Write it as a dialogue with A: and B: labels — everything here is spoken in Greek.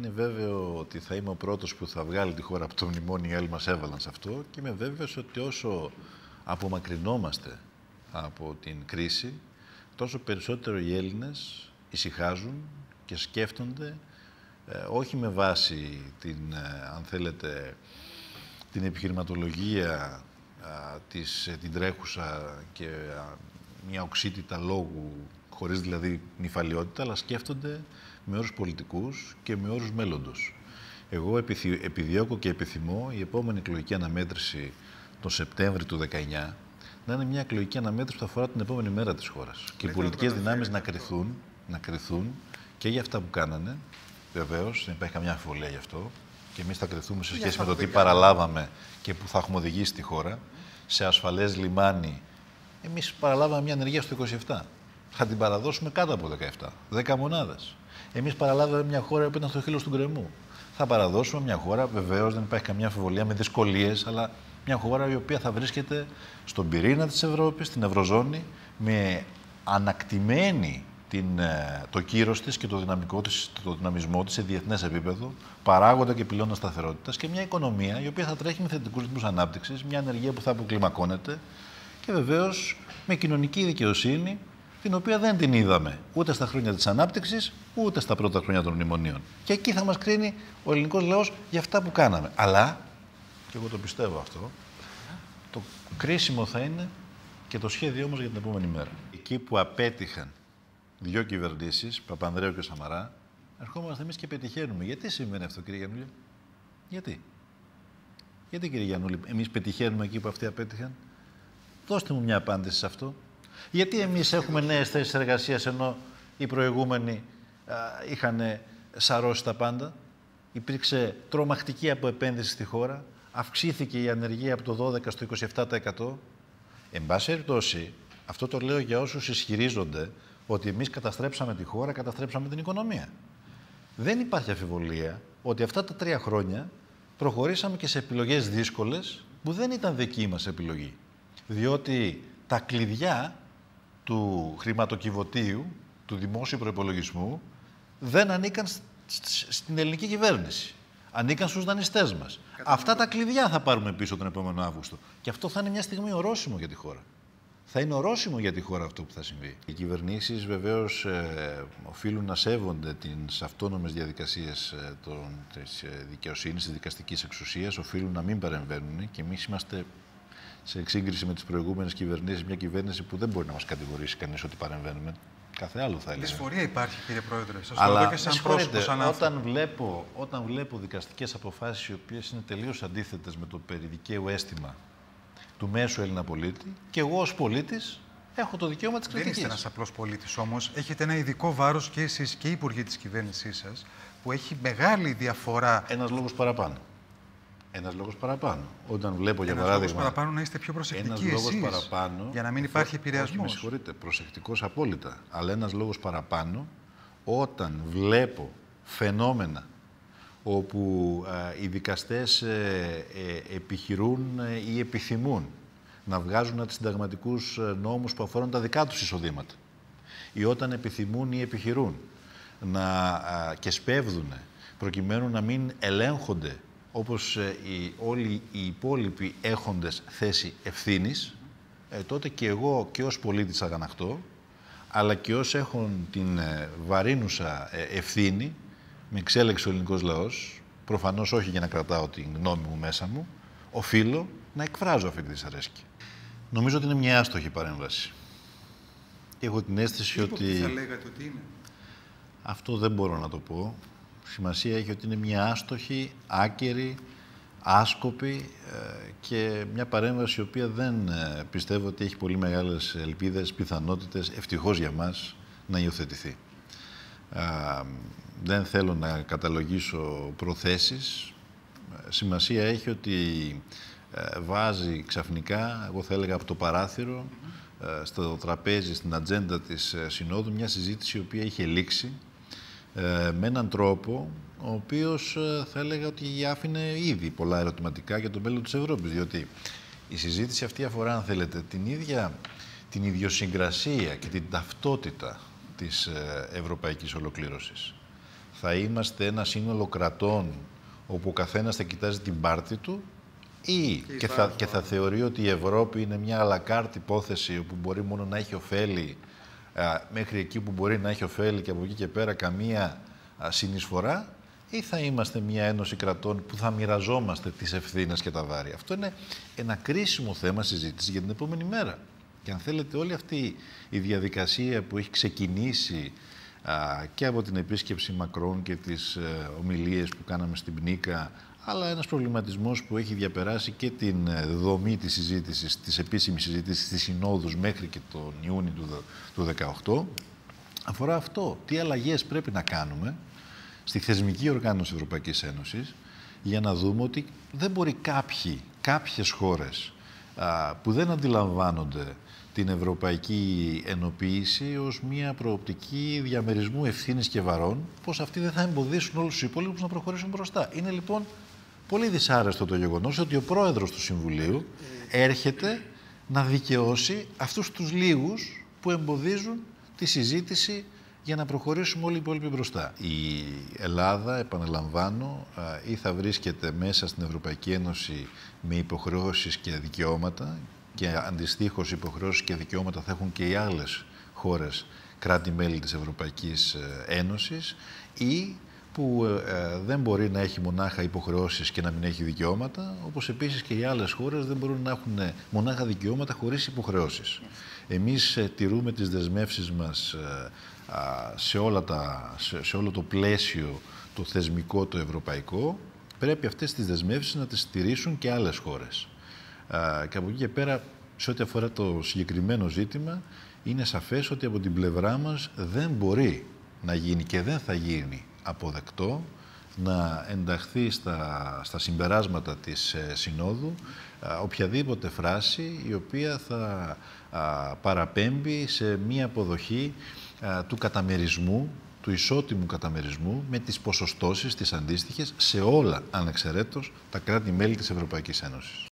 A: Είναι βέβαιο ότι θα είμαι ο πρώτος που θα βγάλει τη χώρα από το μνημόνιο. Οι άλλοι μας έβαλαν σε αυτό και είμαι βέβαιος ότι όσο απομακρυνόμαστε από την κρίση, τόσο περισσότερο οι Έλληνες ησυχάζουν και σκέφτονται ε, όχι με βάση την, ε, αν θέλετε, την επιχειρηματολογία της, ε, την τρέχουσα και μια οξύτητα λόγου, χωρίς δηλαδή νυφαλιότητα, αλλά σκέφτονται με όρους πολιτικούς και με όρους μέλλοντος. Εγώ επιδιώκω και επιθυμώ η επόμενη εκλογική αναμέτρηση τον Σεπτέμβρη του 19 να είναι μια εκλογική αναμέτρηση που θα αφορά την επόμενη μέρα της χώρας. Και οι πολιτικές δυνάμεις να κρυθούν, να κρυθούν και για αυτά που κάνανε, βεβαίως, δεν υπάρχει καμιά αμφιβολία γι' αυτό, και εμείς θα κρυθούμε σε σχέση με το τι παραλάβαμε και που θα έχουμε οδηγήσει τη χώρα σε ασφαλές λιμάνι. Εμείς παραλάβαμε μια ενεργεία στο 27. Θα την παραδώσουμε κάτω από 17. 10 μονάδες. Εμείς παραλάβαμε μια χώρα που ήταν στο χείλος του γκρεμού. Θα παραδώσουμε μια χώρα, βεβαίως δεν υπάρχει καμιά αμφιβολία, με δυσκολίες, αλλά μια χώρα η οποία θα βρίσκεται στον πυρήνα της Ευρώπης, στην Ευρωζώνη, με ανακτημένη την, ε, το κύρος της και το δυναμικό της, το δυναμισμό της σε διεθνές επίπεδο, παράγοντα και πυλώνα σταθερότητας και μια οικονομία η οποία θα τρέχει με θετικούς ρυθμούς ανάπτυξης, μια ανεργία που θα αποκλιμακώνεται και βεβαίως με κοινωνική δικαιοσύνη την οποία δεν την είδαμε ούτε στα χρόνια της ανάπτυξης, ούτε στα πρώτα χρόνια των μνημονίων. Και εκεί θα μας κρίνει ο ελληνικός λαός για αυτά που κάναμε. Αλλά, και εγώ το πιστεύω αυτό, το κρίσιμο θα είναι και το σχέδιό μας για την επόμενη μέρα. Εκεί που απέτυχαν δύο κυβερνήσεις, Παπανδρέου και Σαμαρά, ερχόμαστε εμείς και πετυχαίνουμε. Γιατί συμβαίνει αυτό, κύριε Γιαννούλη, Γιατί; Γιατί, κύριε Γιαννούλη, εμείς πετυχαίνουμε εκεί που αυτοί απέτυχαν; Δώστε μου μια απάντηση σε αυτό. Γιατί εμείς έχουμε νέες θέσεις εργασίας ενώ οι προηγούμενοι α, είχαν σαρώσει τα πάντα. Υπήρξε τρομακτική αποεπένδυση στη χώρα. Αυξήθηκε η ανεργία από το 12% στο 27%. Εν πάση περιπτώσει, αυτό το λέω για όσους ισχυρίζονται ότι εμείς καταστρέψαμε τη χώρα, καταστρέψαμε την οικονομία. Δεν υπάρχει αφιβολία ότι αυτά τα τρία χρόνια προχωρήσαμε και σε επιλογές δύσκολες που δεν ήταν δική μας επιλογή. Διότι τα κλειδιά του χρηματοκιβωτίου, του δημόσιου προπολογισμού, δεν ανήκαν στην ελληνική κυβέρνηση. Ανήκαν στους δανειστές μας. Αυτά τα κλειδιά θα πάρουμε πίσω τον επόμενο Αύγουστο. Και αυτό θα είναι μια στιγμή ορόσημο για τη χώρα θα είναι ορόσημο για τη χώρα αυτό που θα συμβεί. Οι κυβερνήσεις βεβαίως ε, οφείλουν να σέβονται τις αυτόνομες διαδικασίες ε, της ε, δικαιοσύνης, της δικαστικής εξουσίας, οφείλουν να μην παρεμβαίνουν και εμείς είμαστε σε σύγκριση με τις προηγούμενες κυβερνήσεις, μια κυβέρνηση που δεν μπορεί να μας κατηγορήσει κανείς ότι παρεμβαίνουμε. Κάθε άλλο θα έλεγε.
B: Δυσφορία υπάρχει, κύριε Πρόεδρε. Σας
A: Αλλά
B: και σαν πρόσωπος, σαν
A: όταν βλέπω, όταν βλέπω δικαστικές αποφάσεις οι οποίες είναι τελείως αντίθετες με το περιδικαίου αίσθημα του μέσου Έλληνα πολίτη και εγώ ως πολίτης έχω το δικαίωμα της κριτικής.
B: Δεν είστε ένας απλός πολίτης όμως. Έχετε ένα ειδικό βάρος και εσείς και οι υπουργοί της κυβέρνησής σας που έχει μεγάλη διαφορά.
A: Ένας λόγος παραπάνω. Ένας λόγος παραπάνω. Όταν βλέπω για
B: ένας
A: παράδειγμα.
B: Ένα λόγος παραπάνω να είστε πιο προσεκτικοί.
A: Ένας λόγος παραπάνω.
B: Για να μην υπάρχει επηρεασμό.
A: Με συγχωρείτε, προσεκτικός απόλυτα. Αλλά ένας λόγος παραπάνω όταν βλέπω φαινόμενα όπου οι δικαστές ε, ε, επιχειρούν ε, ή επιθυμούν να βγάζουν αντισυνταγματικούς νόμους που αφορούν τα δικά τους εισοδήματα ή όταν επιθυμούν ή επιχειρούν να, και σπέβδουν προκειμένου να μην ελέγχονται όπως οι, όλοι οι υπόλοιποι έχοντες θέση ευθύνης, τότε και εγώ και ως πολίτης αγανακτώ, αλλά και ως έχουν την βαρύνουσα ευθύνη με εξέλεξε ο ελληνικός λαός, προφανώς όχι για να κρατάω την γνώμη μου μέσα μου, οφείλω να εκφράζω αυτή τη δυσαρέσκεια. Νομίζω ότι είναι μια άστοχη παρέμβαση. Έχω την αίσθηση ότι.
B: Τι θα λέγατε ότι είναι;
A: Αυτό δεν μπορώ να το πω. Σημασία έχει ότι είναι μια άστοχη, άκερη, άσκοπη ε, και μια παρέμβαση η οποία δεν ε, πιστεύω ότι έχει πολύ μεγάλες ελπίδες, πιθανότητες, ευτυχώς για μας, να υιοθετηθεί δεν θέλω να καταλογίσω προθέσεις. Σημασία έχει ότι ε, βάζει ξαφνικά, εγώ θα έλεγα από το παράθυρο, ε, στο τραπέζι, στην ατζέντα της ε, Συνόδου, μια συζήτηση η οποία είχε λήξει με έναν τρόπο ο οποίος θα έλεγα ότι άφηνε ήδη πολλά ερωτηματικά για το μέλλον της Ευρώπης, διότι η συζήτηση αυτή αφορά, αν θέλετε, την ίδια την ιδιοσυγκρασία και την ταυτότητα της ευρωπαϊκής ολοκλήρωσης. Θα είμαστε ένα σύνολο κρατών όπου ο καθένας θα κοιτάζει την πάρτη του ή και, θα, και θα θεωρεί ότι η Ευρώπη είναι μια αλακάρτη υπόθεση όπου μπορεί μόνο να έχει ωφέλη μέχρι εκεί που μπορεί να έχει ωφέλη και από εκεί και πέρα καμία συνεισφορά ή θα είμαστε μια ένωση κρατών που θα μοιραζόμαστε τις ευθύνες και τα βάρη. Αυτό είναι ένα κρίσιμο θέμα συζήτησης για την επόμενη μέρα. Και αν θέλετε όλη αυτή η διαδικασία που έχει ξεκινήσει και από την επίσκεψη Μακρόν και τις ε, ομιλίες που κάναμε στην Πνίκα, αλλά ένας προβληματισμός που έχει διαπεράσει και την ε, δομή της συζήτησης, της επίσημης συζήτησης της Συνόδους μέχρι και τον Ιούνιο του 2018, αφορά αυτό. Τι αλλαγές πρέπει να κάνουμε στη θεσμική οργάνωση Ευρωπαϊκής Ένωσης για να δούμε ότι δεν μπορεί κάποιοι, κάποιες χώρες που δεν αντιλαμβάνονται την ευρωπαϊκή ενοποίηση ως μια προοπτική διαμερισμού ευθύνης και βαρών, πως αυτοί δεν θα εμποδίσουν όλους τους υπόλοιπους να προχωρήσουν μπροστά. Είναι λοιπόν πολύ δυσάρεστο το γεγονός ότι ο πρόεδρος του Συμβουλίου έρχεται να δικαιώσει αυτούς τους λίγους που εμποδίζουν τη συζήτηση για να προχωρήσουμε όλοι οι υπόλοιποι μπροστά. Η Ελλάδα, επαναλαμβάνω, ή θα βρίσκεται μέσα στην Ευρωπαϊκή Ένωση με υποχρεώσεις και δικαιώματα και αντιστοίχως υποχρεώσεις και δικαιώματα θα έχουν και οι άλλες χώρες κράτη-μέλη της Ευρωπαϊκής ε, Ένωσης ή που ε, ε, δεν μπορεί να έχει μονάχα υποχρεώσεις και να μην έχει δικαιώματα, όπως επίσης και οι άλλες χώρες δεν μπορούν να έχουν μονάχα δικαιώματα χωρίς υποχρεώσεις. Εμείς τηρούμε τις δεσμεύσεις μας σε, όλα τα, σε, όλο το πλαίσιο το θεσμικό, το ευρωπαϊκό, πρέπει αυτές τις δεσμεύσεις να τις στηρίσουν και άλλες χώρες. Και από εκεί και πέρα, σε ό,τι αφορά το συγκεκριμένο ζήτημα, είναι σαφές ότι από την πλευρά μας δεν μπορεί να γίνει και δεν θα γίνει αποδεκτό να ενταχθεί στα, στα συμπεράσματα της ε, Συνόδου οποιαδήποτε φράση η οποία θα παραπέμπει σε μία αποδοχή του καταμερισμού, του ισότιμου καταμερισμού με τις ποσοστώσεις, τις αντίστοιχες, σε όλα ανεξαιρέτως τα κράτη-μέλη της Ευρωπαϊκής Ένωσης.